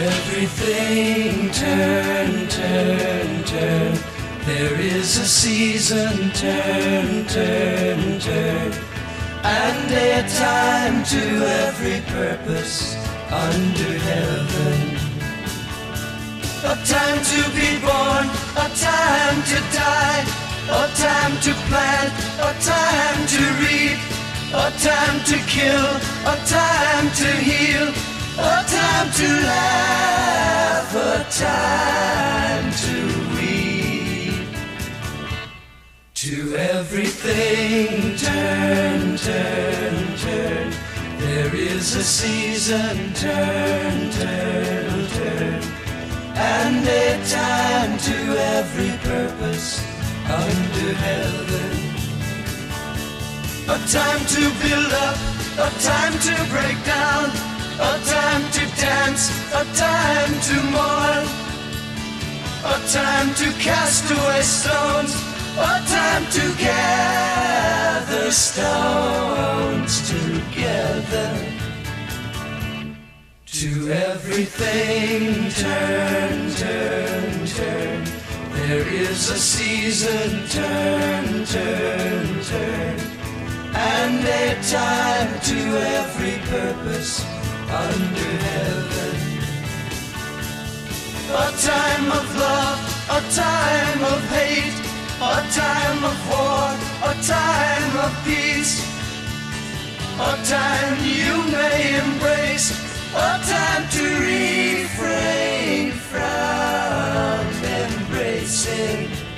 everything turn, turn, turn. There is a season, turn, turn, turn. And a time to every purpose under heaven. A time to be born, a time to die, a time to plant, a time to reap, a time to kill, a time to heal, time to laugh, a time to weep. To everything turn, turn, turn. There is a season, turn, turn, turn. And a time to every purpose under heaven. A time to build up, a time to break down, a time to dance, a time to mourn, a time to cast away stones, a time to gather stones together. To everything turn, turn, turn. There is a season, turn, turn, turn. And a time to every purpose under heaven. A time of love, a time of hate, a time of war, a time of peace. A time you may embrace, a time to refrain from embracing.